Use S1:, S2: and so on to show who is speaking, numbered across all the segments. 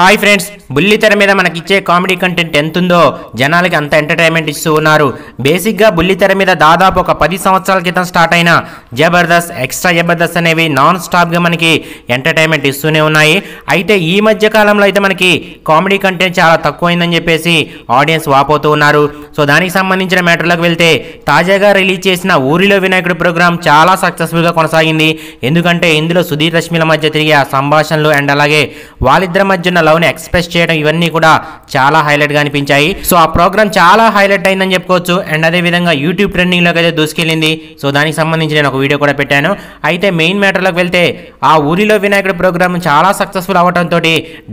S1: Hi friends, బుల్లితెర మీద మనకిచ్చే comedy content ఎంతుందో జనాలకి అంత ఎంటర్టైన్మెంట్ ఇస్తూ ఉన్నారు. బేసిక్గా బుల్లితెర మీద దాదాపు ఒక పది సంవత్సరాల క్రితం స్టార్ట్ అయిన జబర్దస్త్ ఎక్స్ట్రా జబర్దస్త్ అనేవి నాన్ స్టాప్గా మనకి ఎంటర్టైన్మెంట్ ఇస్తూనే ఉన్నాయి. అయితే ఈ మధ్య కాలంలో అయితే మనకి కామెడీ కంటెంట్ చాలా తక్కువైందని చెప్పేసి ఆడియన్స్ వాపోతూ ఉన్నారు. సో దానికి సంబంధించిన మ్యాటర్లోకి వెళ్తే తాజాగా రిలీజ్ చేసిన ఊరిలో వినాయకుడు ప్రోగ్రామ్ చాలా సక్సెస్ఫుల్గా కొనసాగింది. ఎందుకంటే ఇందులో సుధీర్ రశ్మిల మధ్య తిరిగే ఆ సంభాషణలు అండ్ అలాగే వాళ్ళిద్దరి మధ్య ఉన్న లవ్ని ఎక్స్ప్రెస్ చేయడం ఇవన్నీ కూడా చాలా హైలైట్గా అనిపించాయి. సో ఆ ప్రోగ్రామ్ చాలా హైలైట్ అయిందని చెప్పుకోవచ్చు. అండ్ అదే విధంగా యూట్యూబ్ ట్రెండింగ్లోకి అయితే దూసుకెళ్ళింది. సో దానికి సంబంధించి నేను ఒక వీడియో కూడా పెట్టాను. అయితే మెయిన్ మ్యాటర్లోకి వెళ్తే ఆ ఊరిలో వినాయకుడు ప్రోగ్రామ్ చాలా సక్సెస్ఫుల్ అవడంతో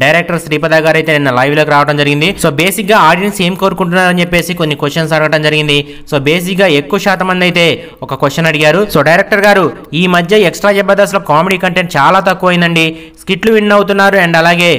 S1: డైరెక్టర్ శ్రీపద గారు అయితే నిన్న లైవ్లోకి రావడం జరిగింది. సో బేసిక్గా ఆడియన్స్ ఏం కోరుకుంటున్నారని చెప్పేసి కొన్ని క్వశ్చన్స్ అడగడం జరిగింది. సో బేసిక్గా ఎక్కువ శాతం మంది అయితే ఒక క్వశ్చన్ అడిగారు. సో డైరెక్టర్ గారు ఈ మధ్య ఎక్స్ట్రా జబర్దస్త్లో కామెడీ కంటెంట్ చాలా తక్కువైందండి. స్కిట్లు విన్ అవుతున్నారు. అండ్ అలాగే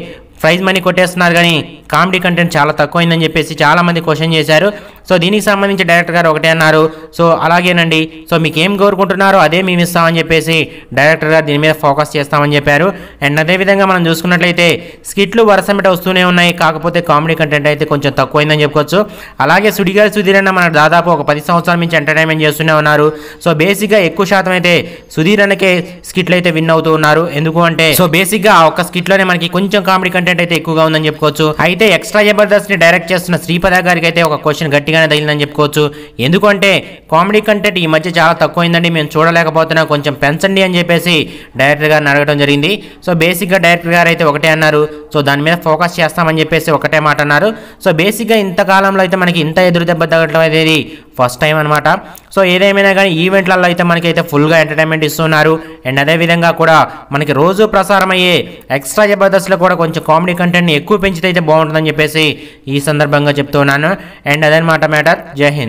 S1: ప్రైజ్ మనీ కొట్టేస్తున్నారు కానీ కామెడీ కంటెంట్ చాలా తక్కువైందని చెప్పేసి చాలా మంది క్వశ్చన్ చేశారు. సో దీనికి సంబంధించి డైరెక్టర్ గారు ఒకటే అన్నారు. సో అలాగేనండి. సో మీకు ఏం కోరుకుంటున్నారో అదే మేము ఇస్తామని చెప్పేసి డైరెక్టర్ గారు దీని మీద ఫోకస్ చేస్తామని చెప్పారు. అండ్ అదేవిధంగా మనం చూసుకున్నట్లయితే స్కిట్లు వరుసమిట వస్తూనే ఉన్నాయి. కాకపోతే కామెడీ కంటెంట్ అయితే కొంచెం తక్కువైందని చెప్పుకోవచ్చు. అలాగే సుడిగారి సుధీర్ అన్న మన దాదాపు ఒక పది సంవత్సరాల నుంచి ఎంటర్టైన్మెంట్ చేస్తూనే ఉన్నారు. సో బేసిక్గా ఎక్కువ శాతం అయితే సుధీర్ అన్నకే స్కిట్లు అయితే విన్ అవుతూ ఉన్నారు. ఎందుకు అంటే సో బేసిక్గా ఆ ఒక్క స్కిట్లోనే మనకి కొంచెం కామెడీ కంటెంట్ అయితే ఎక్కువగా ఉందని చెప్పుకోవచ్చు. అయితే అయితే ఎక్స్ట్రా జబర్దస్త్ని డైరెక్ట్ చేస్తున్న శ్రీపద గారికి అయితే ఒక క్వశ్చన్ గట్టిగానే తగిలిందని చెప్పుకోవచ్చు. ఎందుకంటే కామెడీ కంటెంట్ ఈ మధ్య చాలా తక్కువైందండి. మేము చూడలేకపోతున్నా. కొంచెం పెంచండి అని చెప్పేసి డైరెక్టర్ గారిని అడగడం జరిగింది. సో బేసిక్గా డైరెక్టర్ గారు అయితే ఒకటే అన్నారు. సో దాని మీద ఫోకస్ చేస్తామని చెప్పేసి ఒకటే మాట అన్నారు. సో బేసిక్గా ఇంతకాలంలో అయితే మనకి ఇంత ఎదురు దెబ్బ తగ్గడం అనేది ఫస్ట్ టైం అనమాట సో ఏదేమైనా కానీ ఈవెంట్లలో అయితే మనకి అయితే ఫుల్గా ఎంటర్టైన్మెంట్ ఇస్తున్నారు. అండ్ అదేవిధంగా కూడా మనకి రోజు ప్రసారం అయ్యే ఎక్స్ట్రా జబర్దస్త్లో కూడా కొంచెం కామెడీ కంటెంట్ని ఎక్కువ పెంచితే అయితే బాగుంటుందని చెప్పేసి ఈ సందర్భంగా చెప్తున్నాను. అండ్ అదనమాట మ్యాటర్. జై హింద్.